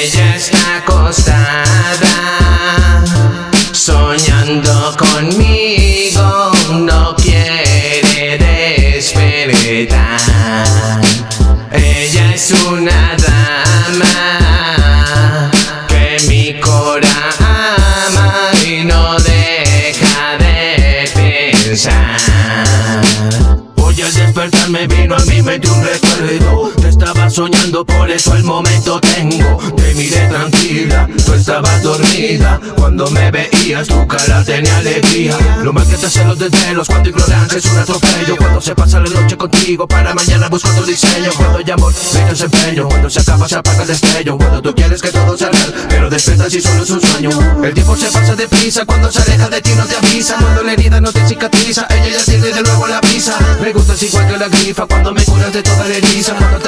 Ella está acostada, soñando conmigo, no quiere despertar. Ella es una dama que mi cora ama y no deja de pensar. Hoy al despertarme vino a mi mente un recuerdo Te estaba soñando, por eso el momento tengo. Te miré tranquila, tú estabas dormida. Cuando me veías tu cara tenía alegría. Lo mal que te hacen los desvelos cuando ignorancia es un atropello. Cuando se pasa la noche contigo, para mañana busco tu diseño. Cuando hay amor, brilla desempeño. Cuando se acaba se apaga el destello. Cuando tú quieres que todo sea real, pero despiertas y solo es un sueño. El tiempo se pasa deprisa, cuando se aleja de ti no te avisa. Cuando la herida no te cicatriza, ella ya tiene de nuevo la prisa Me gusta es igual que la grifa Cuando me curas de toda la eriza Cuando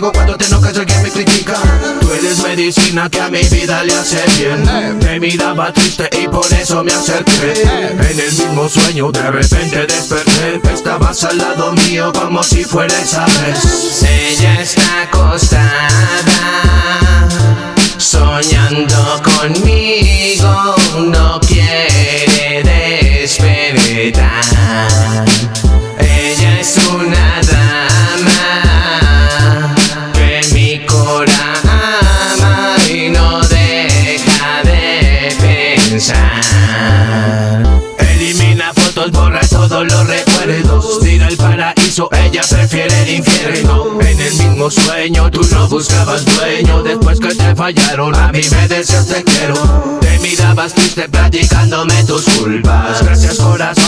Cuando te enojas alguien me critica. Tú eres medicina que a mi vida le hace bien. Te miraba triste y por eso me acerqué. En el mismo sueño de repente desperté. Estabas al lado mío como si fuera esa vez. Ella está acostada Soñando conmigo borra todos los recuerdos. Tira el paraíso, ella prefiere el infierno. En el mismo sueño, tú no buscabas dueño. Después que te fallaron, a mí me decías te quiero. Te mirabas triste platicándome tus culpas. Gracias corazón,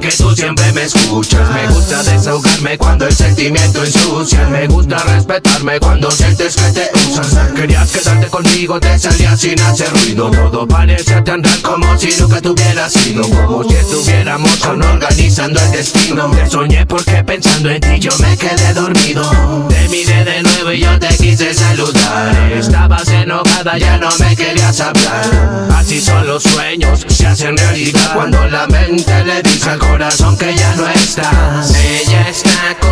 porque tú siempre me escuchas. Me gusta desahogarme cuando el sentimiento ensucia. Me gusta respetarme cuando sientes que te usan. Querías quedarte conmigo, te salías sin hacer ruido. Todo parece tan real como si nunca tuvieras sido. Como si estuviéramos con organizando el destino. Te soñé porque pensando en ti yo me quedé dormido. Te miré de nuevo y yo te quise saludar. Estabas enojada, ya no me Así son los sueños, se hacen realidad cuando la mente le dice al corazón que ya no estás. Ella está acostada,